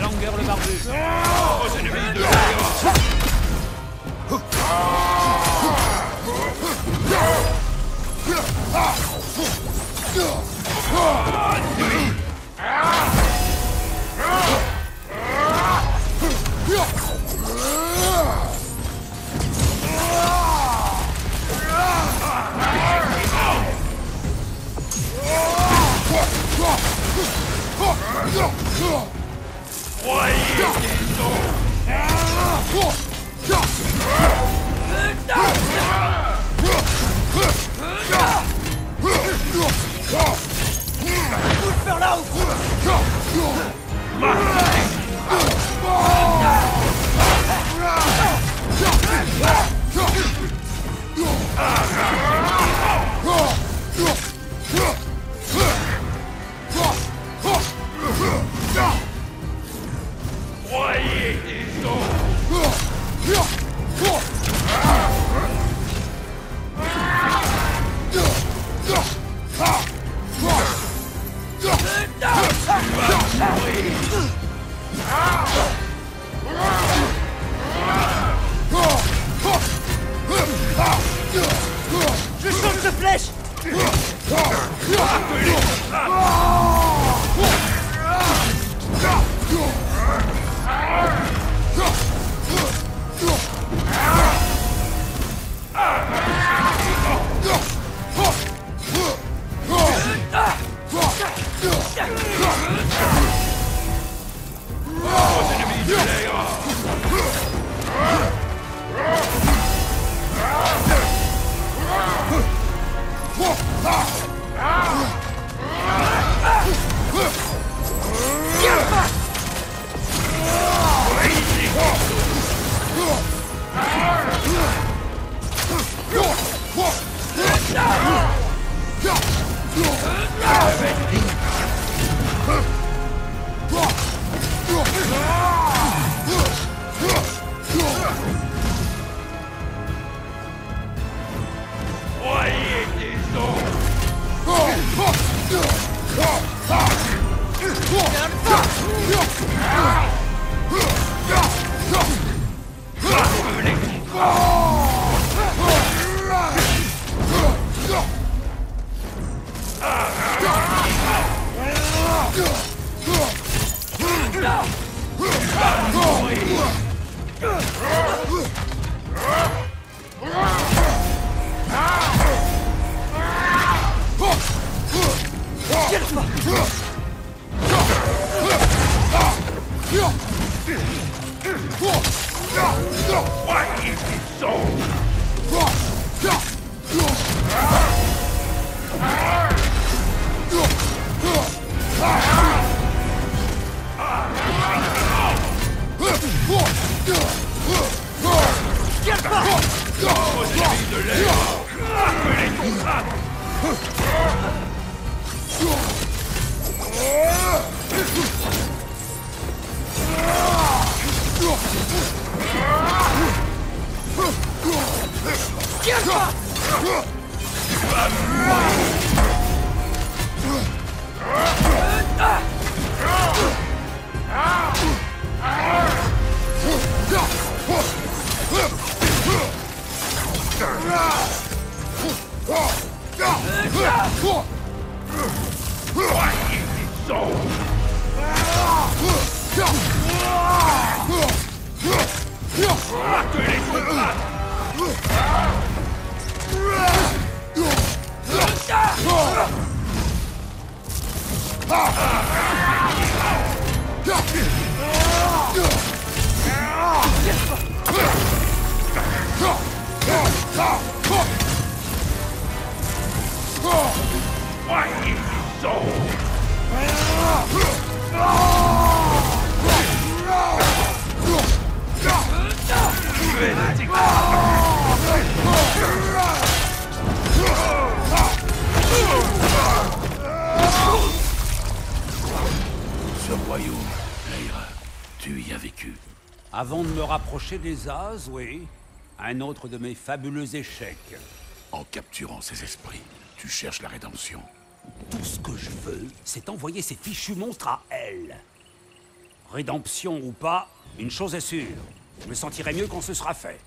Haklangr le barbu. Aux ennemis de Oh! Je change de flèche Why is it so? 啊驾驾驾驾驾 Ha! Ce royaume, Lyra, tu y as vécu. Avant de me rapprocher des As, oui. Un autre de mes fabuleux échecs. En capturant ces esprits, tu cherches la rédemption. Tout ce que je veux, c'est envoyer ces fichus monstres à elle. Rédemption ou pas, une chose est sûre. Je me sentirai mieux quand ce sera fait.